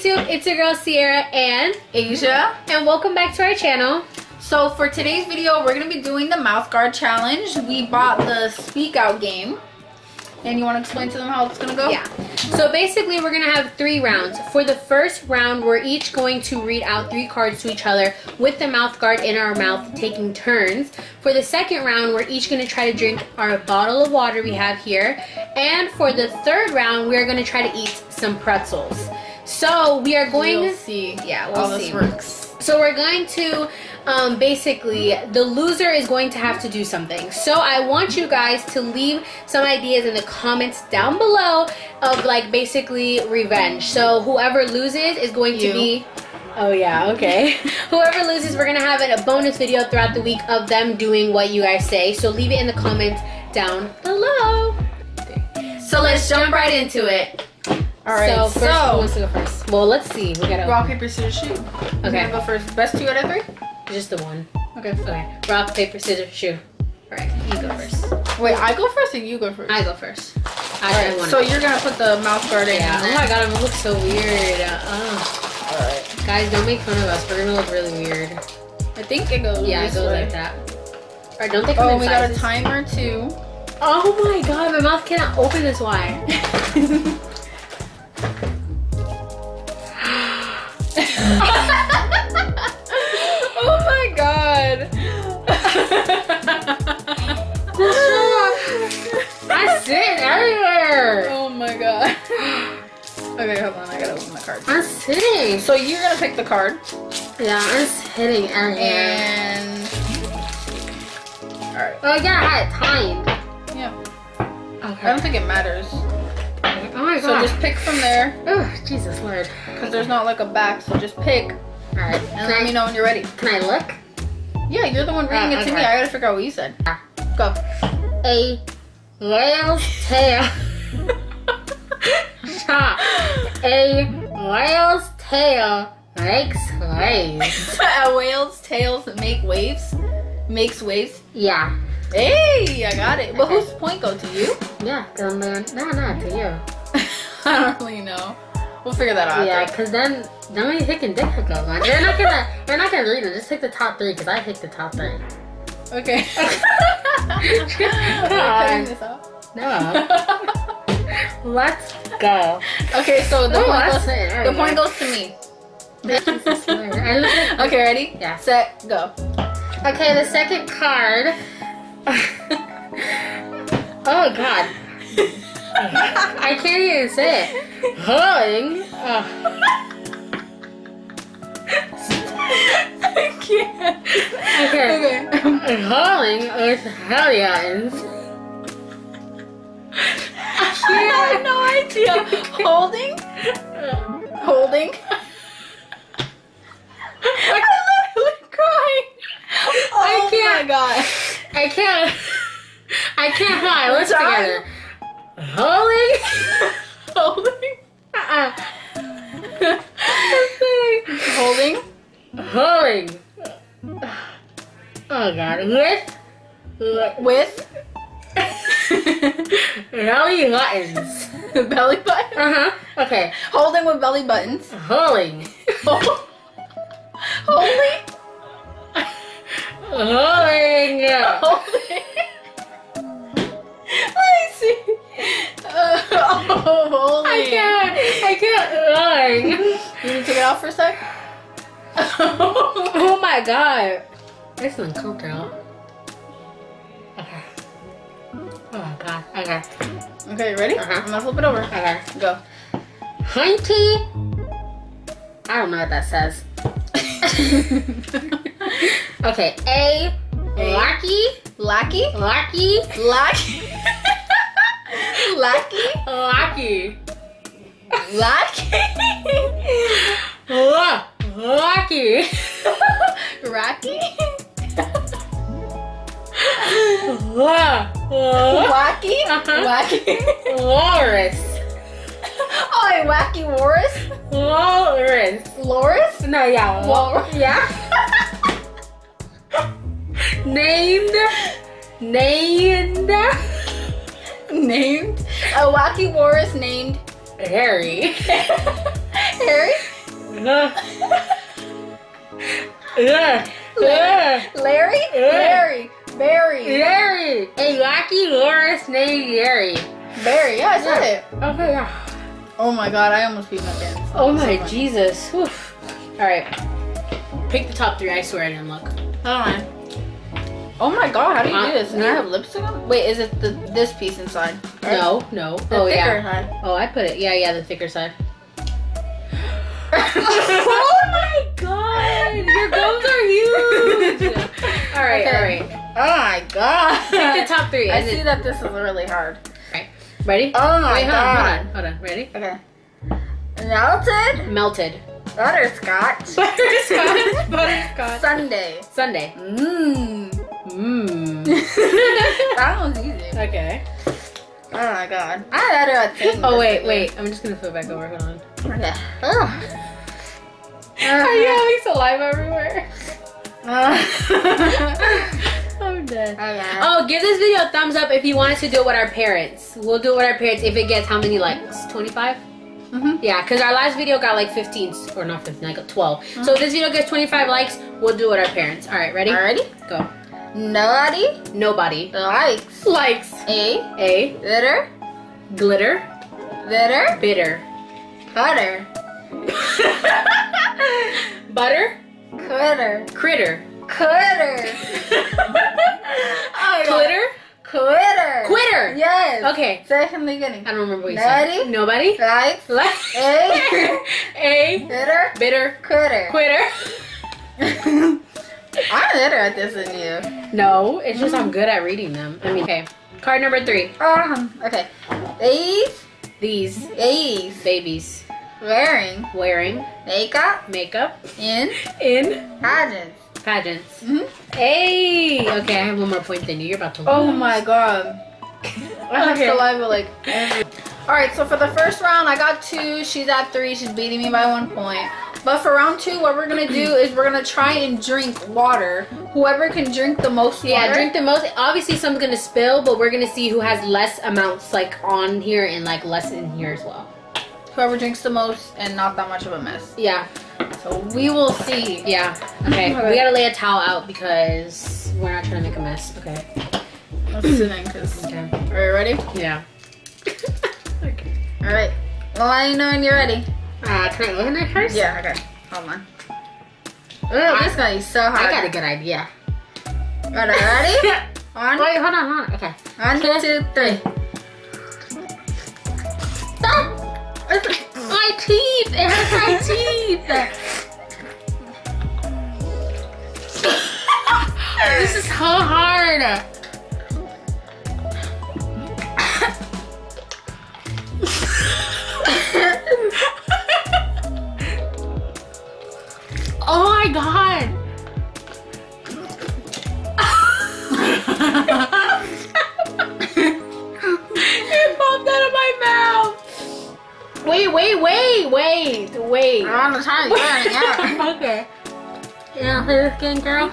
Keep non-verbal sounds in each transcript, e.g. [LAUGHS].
YouTube? It's your girl Sierra and Asia. and welcome back to our channel. So for today's video, we're gonna be doing the mouth guard challenge. We bought the speak out game. And you wanna explain to them how it's gonna go? Yeah. So basically we're gonna have three rounds. For the first round, we're each going to read out three cards to each other with the mouth guard in our mouth, taking turns. For the second round, we're each gonna try to drink our bottle of water we have here. And for the third round, we are gonna try to eat some pretzels. So we are going We'll see. Yeah, we'll how see. this works. So we're going to, um, basically, the loser is going to have to do something. So I want you guys to leave some ideas in the comments down below of like basically revenge. So whoever loses is going to be. Oh yeah, okay. [LAUGHS] [LAUGHS] whoever loses, we're gonna have a bonus video throughout the week of them doing what you guys say. So leave it in the comments down below. So let's jump right into it. Alright, so, so, who wants to go first? Well, let's see. We gotta. rock, paper, scissors, shoot. Okay. Okay, go first. Best two out of three? just the one. Okay. Okay, rock, paper, scissors, shoe. All right, you go first. Wait, I go first and you go first? I go first. I, I Alright, want so you're gonna put the mouth guard in. yeah. Oh my god, I'm gonna look so weird. Uh, Alright. guys, don't make fun of us. We're gonna look really weird. I think it goes. Yeah, it goes way. like that. All right, don't they come Oh, in we got a timer too. Oh my god, my mouth cannot open this wide. [LAUGHS] [LAUGHS] oh my god. [LAUGHS] I sit everywhere. oh my god. Okay, hold on. I gotta open the card. I'm sitting. So you're gonna pick the card, Yeah, I'm sitting everywhere. and all right. Oh, yeah, it timed. Yeah. Okay. I don't think it matters. So god. just pick from there, Oh, Jesus Lord. cause there's not like a back. So just pick, All right. and Can let I, me know when you're ready. can I look? Yeah, you're the one reading Oh, it to me. I gotta figure out what you said. Ah. Go. A whale's tail. [LAUGHS] Stop. A whale's tail makes waves. [LAUGHS] a whale's tails make waves. Makes waves. Yeah. Hey, I got it. But Okay. whose point go to you? Yeah, come on. No, no, to you. [LAUGHS] I don't really know. We'll figure that out. Yeah, because then, then we're picking difficult ones. You're not gonna, you're not gonna read them. Just pick the top three, because I picked the top three. Okay. Come We're on. cutting this out. No. [LAUGHS] Let's go. okay, so the Oh, point goes. it. The we point goes to me. Jesus Lord. [LAUGHS] I look like- Okay, ready? Yeah. Set. Go. Okay, the second card. oh God, [LAUGHS] I can't even say it. Hung. I can't. Okay. Okay. [LAUGHS] Hauling with hellions. I have no idea. Holding. Holding. I'm literally crying. Oh can't. my god. I can't. I can't lips Sorry. together. Hauling. [LAUGHS] Holding. Uh-uh. Holding. Hauling. Oh God. With. with [LAUGHS] belly buttons. [LAUGHS] belly button. Uh huh. Okay. Holding with belly buttons. Hauling. Holding. Hauling. Holding. Let me see. Uh, [LAUGHS] oh, holding. I can't. I can't. Hauling. You need to take it off for a sec? [LAUGHS] Oh my God. This is uncomfortable. Okay. Oh my God. Okay. okay, ready? Uh-huh. I'm gonna flip it over. Okay. Go. Hunty. I don't know what that says. [LAUGHS] Okay. A. A. Lucky. Lackey? Lucky. Lackey? Lackey? Lucky. Lucky. Racky? Lu- Lu- Wacky? Uh-huh. Wacky? Loris. Oh, a wacky Loris? Loris. Loris? No, yeah. Wal- Yeah. [LAUGHS] Named. Named. [LAUGHS] Named? A wacky Loris named Harry. [LAUGHS] Harry? [LAUGHS] Ugh. Ugh. Larry? Yeah. Larry. Barry. Yeri. A wacky Loris named Yeri. Barry. Yeah, I said it. Okay, yeah. Oh my god, I almost beat my pants. Oh my So. Jesus. Alright. Pick the top three. I swear I didn't look. Hold on. Oh my god, how do you do this? And I have lipstick on? Wait, is it the this piece inside? Right? No, no. The oh, yeah. side. Oh, I put it. Yeah, yeah, the thicker side. [LAUGHS] oh my god! Your gums are huge! [LAUGHS] Alright, Okay. alright. Oh my god. Pick the top three. I see it- that this is really hard. Ready? Oh my Wait, hold on, god. hold on, hold on. Ready? Okay. Melted Melted. butterscotch. Butterscotch. [LAUGHS] Butterscotch. Sunday. Sunday. Mmm. Mmm. that was easy. okay. Oh my god. I had her a thing. Oh, wait, wait. I'm just gonna flip back over. Hold on. Okay. Ugh. Are you having saliva everywhere? Uh, [LAUGHS] I'm dead. okay. Oh, give this video a thumbs up if you want us to do it with our parents. We'll do it with our parents if it gets how many likes? 25? Mhm. Yeah, because our last video got like 15, or not 15, like 12. So if this video gets 25 likes, we'll do it with our parents. All right, ready? Alrighty. Go. Nobody Nobody likes likes a a bitter, glitter bitter bitter. butter [LAUGHS] Butter critter critter. critter. [LAUGHS] oh, Glitter Quitter. quitter. Yes. Okay. Say it from the beginning. I don't remember what you Nobody? said. Nobody Likes likes A. [LAUGHS] a bitter bitter critter. quitter. I'm better at this than you. No, it's just I'm good at reading them. I mean, okay. Card number three. Um, okay. These, These these babies wearing wearing makeup makeup in in pageants. pageants. Mhm. Hey. Okay, I have one more point than you. You're about to. Oh my god. I have Okay. saliva like every. Alright, so for the first round, I got two. She's at three. She's beating me by one point. But for round two, what we're gonna do is we're gonna try and drink water. Whoever can drink the most water. Yeah, drink the most. Obviously, some's gonna spill, but we're gonna see who has less amounts like on here and like less in here as well. Whoever drinks the most and not that much of a mess. Yeah, So we will see. yeah. Okay, [LAUGHS] we gotta lay a towel out because we're not trying to make a mess. Okay. Let's sit in, cause. Okay. Are you ready? Yeah. [LAUGHS] okay. Alright. Well, I know when you're ready. Uh, can I open it first? Yeah, okay. Hold on. Oh, this gonna be so hard. I got a good idea. Alright, ready? [LAUGHS] One, Wait, hold on, hold on. Okay. one, two, three. Stop! My teeth! It has my [LAUGHS] teeth! [LAUGHS] this is so hard! Wait, wait, wait, wait, wait. I'm on the time. You're running out. okay. You know who this again, girl? [LAUGHS]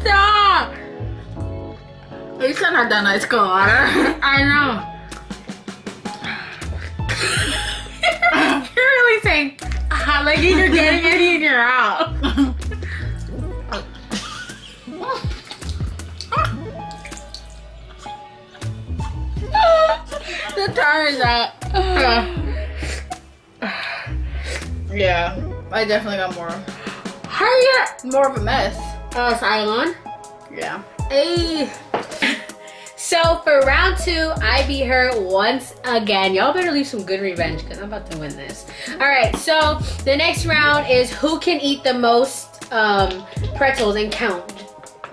Stop! You should have done ice cold water. I know. [LAUGHS] you're really saying, ah, like you're getting it in your out. Is [SIGHS] out. [SIGHS] yeah, I definitely got more. How Hurry up! More of a mess. Oh, Cylon. Yeah. Hey. So for round two, I beat her once again. Y'all better leave some good revenge because I'm about to win this. All right, so the next round is who can eat the most um, pretzels and count.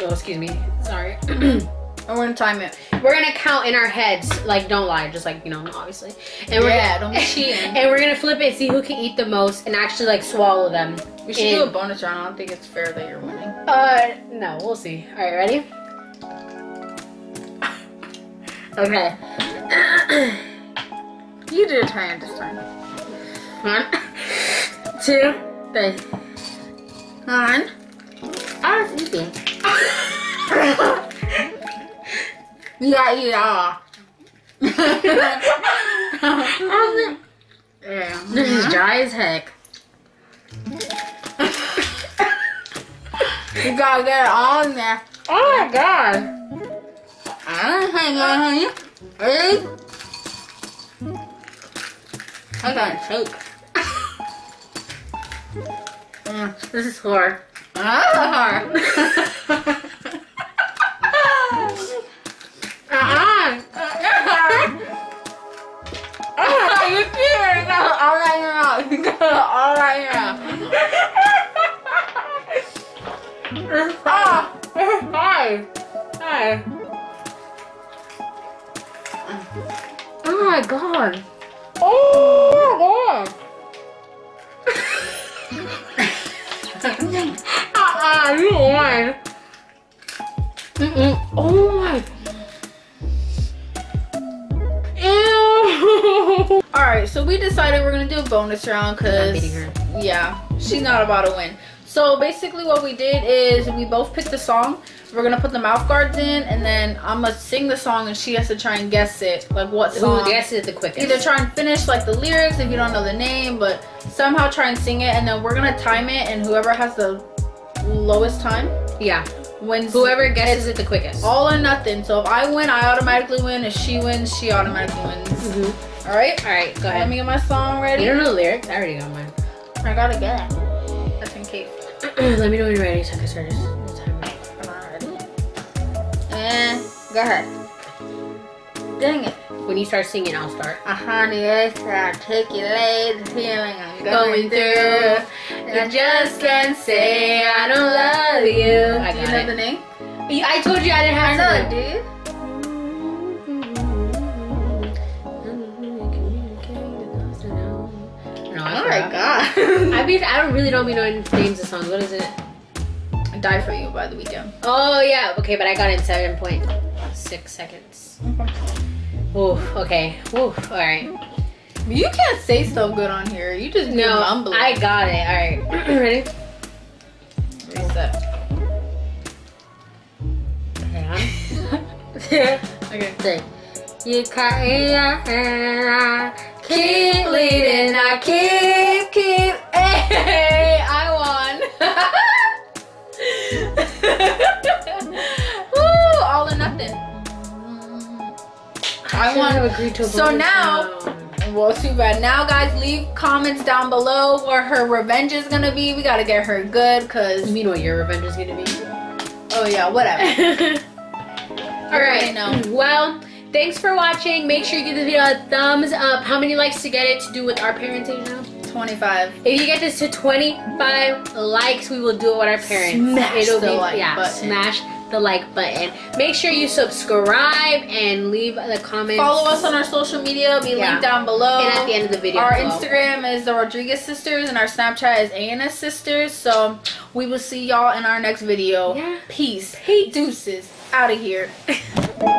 Oh, excuse me. Sorry. [CLEARS THROAT] I'm gonna time it. We're gonna count in our heads. Like, don't lie. Just like you know, obviously. And we're Yeah, gonna, don't be [LAUGHS] cheating. And we're gonna flip it, see who can eat the most, and actually like swallow them. We should And- do a bonus round. I don't think it's fair that you're winning. Uh, no, we'll see. All right, ready? Okay. You did a time this time. One, two, three. One. Oh, it's easy. You gotta eat it all. yeah. [LAUGHS] This is dry as heck. You gotta get it on there. Oh my god. Hang on, honey. Ready? I gotta shake. [LAUGHS] Mm, this is hard. Ah. Uh-uh. [LAUGHS] all right all right. Ah. Hi. Hi. Oh my god. Oh my Uh-uh, you won. Mm-mm. Oh my. Ew. Alright, so we decided we're gonna do a bonus round because yeah, she's not about to win. So basically what we did is we both picked a song. We're gonna put the mouth guards in and then I'm gonna sing the song and she has to try and guess it. Like what song. Who guesses it the quickest? Either try and finish like the lyrics if you don't know the name, but somehow try and sing it and then we're gonna time it and whoever has the lowest time Yeah. wins Whoever guesses it the quickest. all or nothing. So if I win, I automatically win. If she wins, she automatically wins. Mhm. Alright? All right, Alright, go ahead. Let me get my song ready. You don't know the lyrics? I already got mine. I gotta get it. Just in case. [CLEARS THROAT] Let me know when you're ready so I can start this. this timer. I'm not ready. And go ahead. Dang it. When you start singing, I'll start. A honey, articulate feeling I'm Going through, I just can't say I don't love you. I Do you got know it. the name? I told you I didn't I have know it, to. dude. [LAUGHS] I be I don't really don't be knowing names of songs. What is it? Die for you by the Weeknd. Oh yeah, okay, but I got it in seven point six seconds. Ooh, okay. Ooh, all right. You can't say stuff good on here. You just No, mumbling. I got it. All right, [CLEARS THROAT] ready? reset. [LAUGHS] [LAUGHS] Okay. Say, you caught me, I keep leading, I keep, keep. [LAUGHS] Hey, I won. [LAUGHS] Woo, all or nothing. I Shouldn't have agreed to a So now- round. Well, too bad. Now, guys, leave comments down below where her revenge is gonna be. We gotta get her good, cause you mean what your revenge is gonna be? oh yeah, whatever. [LAUGHS] All right. know. Well, thanks for watching. Make sure you give this video a thumbs up. How many likes to get it to do with our parents age now? Twenty-five. If you get this to 25 likes, we will do it with our parents. Smash It'll the be like yeah, button. smash the like button. Make sure you subscribe and leave the comments. Follow us on our social media. It'll be Yeah. linked down below. and at the end of the video. Our well. Instagram is the Rodriguez Sisterz and our Snapchat is ANS Sisters. So we will see y'all in our next video. Yeah. Peace. Peace. Deuces. Out of here. [LAUGHS]